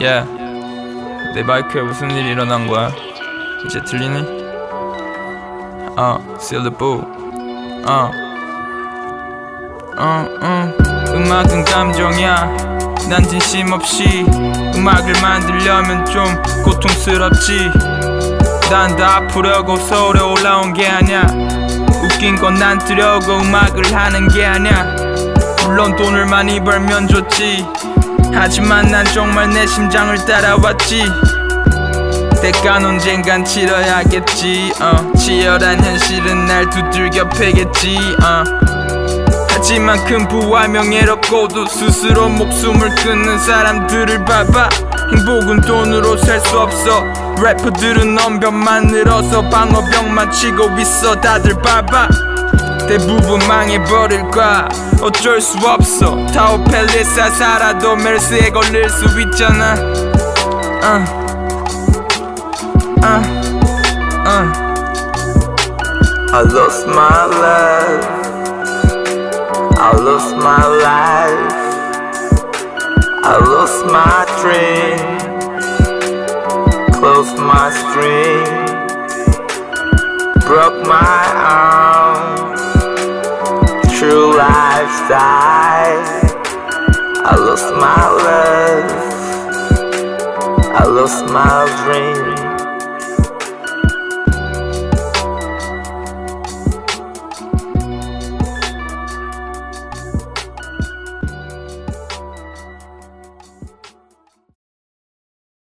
Yeah. 내 마이크에 무슨 일이 일어난 거야? 이제 들리니? 어, seal the boo. 어. 어, 어. 음악은 감정이야. 난 진심 없이 음악을 만들려면 좀 고통스럽지. 난 다 아프려고 서울에 올라온 게 아니야. 웃긴 건 난 뜨려고 음악을 하는 게 아니야. 물론 돈을 많이 벌면 좋지. 하지만 난 정말 내 심장을 따라왔지. 대가는 언젠간 치러야겠지. 어. 치열한 현실은 날 두들겨 패겠지. 어. 하지만 큰 부와 명예롭고도 스스로 목숨을 끊는 사람들을 봐봐 행복은 돈으로 살 수 없어 래퍼들은 언변만 늘어서 방어벽만 치고 있어 다들 봐봐 대부분 망해버릴 거야 어쩔 수 없어 타워 팰리스 살아도 멜스에 걸릴 수 있잖아 uh. Uh. Uh. I lost my love I lost my life. I lost my dream. Closed my stream. Broke my arm. I lost my love. I lost my dream.